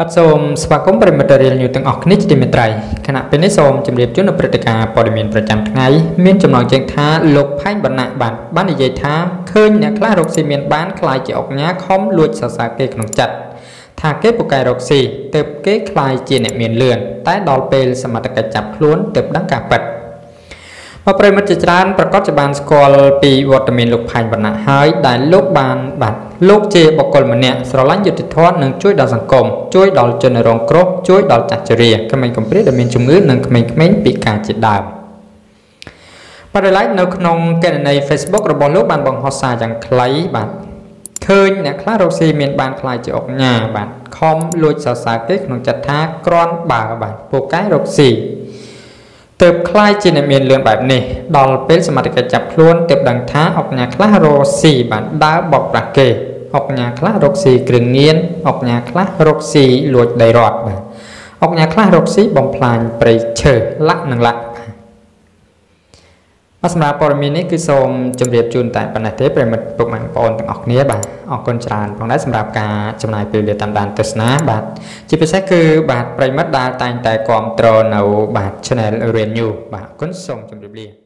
បាទសូមស្វាគមន៍ប្រិមត្តរៀលញូទាំងអស់គ្នាជាទីមេត្រីខណៈពេលនេះសូមជម្រាបជូននៅព្រឹត្តិការណ៍ព័ត៌មានប្រចាំថ្ងៃមានចំណងជើងថាលោកផែងបណ្ណាបាទបាននិយាយថាឃើញអ្នកខ្លះរកស៊ីមានបានខ្លាយជាអុកញ៉ាខំលួចសរសើរគេក្នុងចិត្តថាគេពូកែរកស៊ីទើបគេខ្លាយជាអ្នកមានលឿនតែដល់ពេលសមត្ថកិច្ចចាប់ខ្លួនទើបដឹងការពិត។ មកប្រិមិត្តជាច្រើនប្រកាសជាបានស្គាល់ពីវត្តមានលោកផែងវណ្ណៈហើយដែលលោកបានបាទលោកជាបុគ្គលម្នាក់ស្រឡាញ់យុត្តិធម៌និងជួយដល់សង្គមជួយដល់ជនរងគ្រោះជួយដល់ចាស់ជរាក្មេងកំព្រាដែលមានជំងឺនិងក្មេងៗពិការជាដើមបរិឡាយនៅក្នុងកេណនី Facebook របស់លោកបានបង្ហោះសារយ៉ាងខ្លីបាទឃើញអ្នកខ្លះរកស៊ីមានបានខ្លាយជាអុកញ៉ាបាទខំលួចសរសើរគេក្នុងចិត្តថាក្រន់បើបាទពូកែរកស៊ី ទើបคล้ายជាអ្នកមានលឿនបែបនេះដល់ពេលសមត្ថកិច្ចចាប់ខ្លួនទើបដឹងថាអុកញ៉ាខ្លះរកស៊ីបានដើរបោកប្រាស់គេអុកញ៉ាខ្លះរកស៊ីគ្រឿងញៀនអុកញ៉ាខ្លះរកស៊ីលួចដីរដ្ឋបាទអុកញ៉ាខ្លះរកស៊ីបំផ្លាញព្រៃឈើលាក់និងលាក់ បាទសម្រាប់ព័ត៌មាននេះគឺសូមជម្រាបជូនតែប៉ុណ្ណេះទេប្រិមិត្តពុកម៉ែបងប្អូនទាំងអស់គ្នាបាទអរគុណច្រើនផងដែរសម្រាប់ការចំណាយពេលវេលាតាមដានទស្សនាបាទជាពិសេសគឺបាទប្រិមិត្តដែលតែងតែគ្រប់គ្រងនៅបាទ Channel Renew បាទអរគុណសូមជម្រាបលា